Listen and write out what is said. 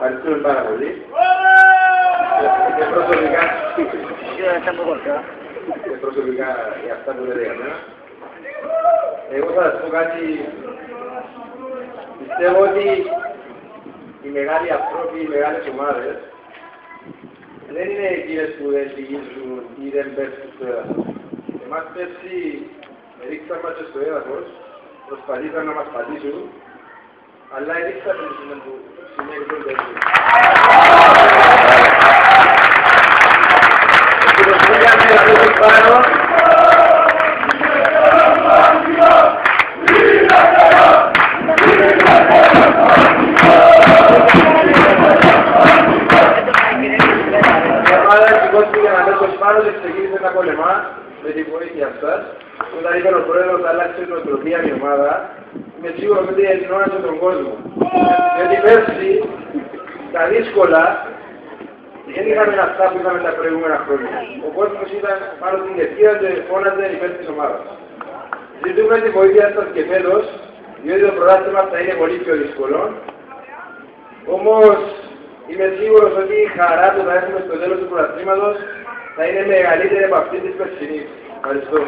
Ευχαριστούμε πάρα πολύ. Και προσωπικά, και προσωπικά για αυτά που λέτε για μένα. Εγώ θα σας πω κάτι. Πιστεύω ότι οι μεγάλοι άνθρωποι, οι μεγάλες ομάδες δεν είναι εκείνες που δεν ζυγίζουν ή δεν πέφτουν στο έδαφος. Εμάς πέρσι ρίξαμε μας στο έδαφος, προσπαθήσαν να μας πατήσουν, αλλά ρίξαμε που συνέχιζαν πέρσι. Και το πήγαμε να δούμε πάνω σηκώθηκε να πέσω πάνω και ξεκίνησε να πολεμά με τη βοήθεια σας. Όταν είπε ο πρόεδρος να αλλάξει η νοοτροπία η ομάδα, είμαι σίγουρος ότι ενώνασε τον κόσμο. Γιατί πέρσι, τα δύσκολα, δεν είχαμε αυτά που είχαμε τα προηγούμενα χρόνια. Ο κόσμος ήταν πάνω στην κερκίδα και φώναζε υπέρ της ομάδας. Ζητούμε τη βοήθεια σας και φέτος, διότι το πρωτάθλημα θα είναι πολύ πιο δύσκολο. Όμως, είμαι σίγουρος ότι η χαρά που θα έχουμε στο τέλος του πρωταθλήματος θα είναι μεγαλύτερη από αυτή της περσινής. Ευχαριστώ.